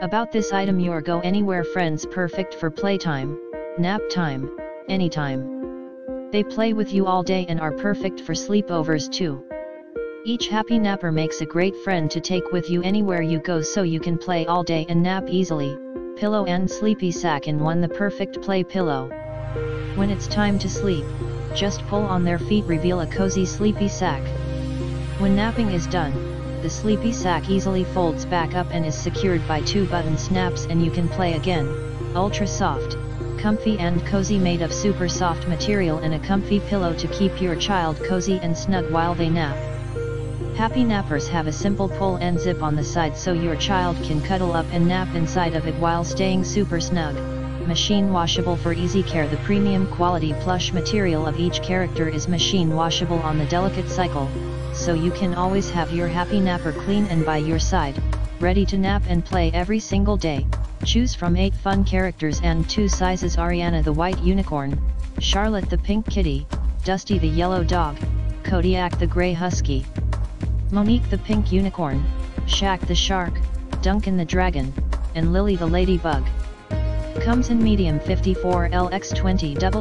About this item your go anywhere friends perfect for playtime, nap time, anytime. They play with you all day and are perfect for sleepovers too. Each happy napper makes a great friend to take with you anywhere you go so you can play all day and nap easily, pillow and sleepy sack in one the perfect play pillow. When it's time to sleep, just pull on their feet reveal a cozy sleepy sack. When napping is done, the sleepy sack easily folds back up and is secured by two button snaps and you can play again, ultra soft, comfy and cozy made of super soft material and a comfy pillow to keep your child cozy and snug while they nap. Happy nappers have a simple pull and zip on the side so your child can cuddle up and nap inside of it while staying super snug. Machine washable for easy care The premium quality plush material of each character is machine washable on the delicate cycle, so you can always have your happy napper clean and by your side, ready to nap and play every single day. Choose from 8 fun characters and 2 sizes Arianna the white unicorn, Charlotte the pink kitty, Dusty the yellow dog, Kodiak the gray husky, Monique the pink unicorn, Shak the shark, Duncan the dragon, and Lilly the ladybug. Comes in medium 54 LX20W.